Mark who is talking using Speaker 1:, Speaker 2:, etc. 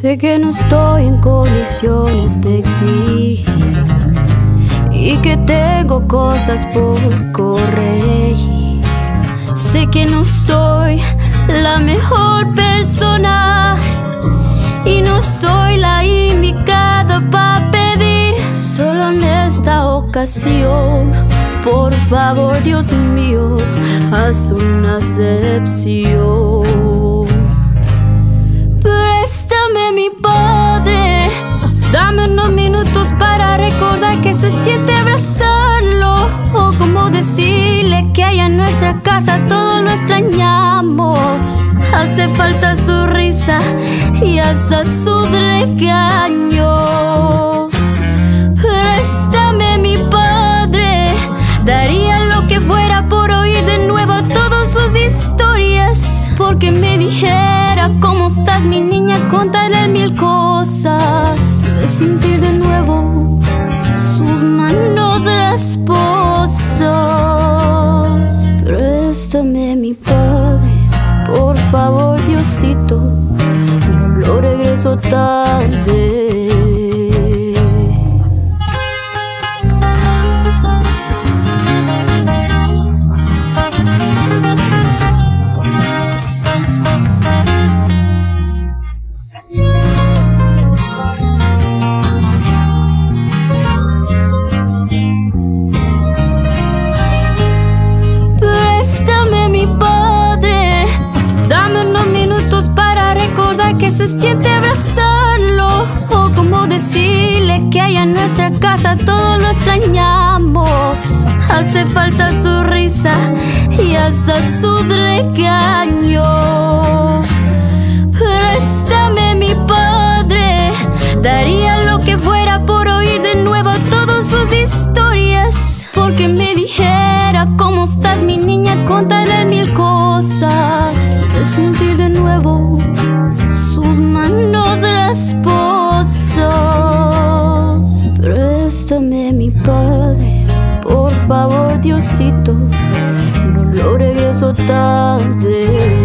Speaker 1: Sé que no estoy en condiciones de exigir y que tengo cosas por corregir. Sé que no soy la mejor persona y no soy la indicada para pedir. Solo en esta ocasión, por favor, Dios mío, haz una excepción. Casa todo lo extrañamos. Hace falta su risa y hasta sus regaños. Préstame mi padre, daría lo que fuera por oír de nuevo todas sus historias. Porque me dijera cómo estás mi niña, contarle mil cosas. De sentir favor, Diosito, no lo regreso tarde. casa todos lo extrañamos. Hace falta su risa y hasta sus regaños. Préstame mi padre, daría lo que fuera por oír de nuevo todas sus historias. Porque me dijera cómo estás mi niña, contaré mil cosas. Te padre. Por favor, Diosito, no lo regreso tarde.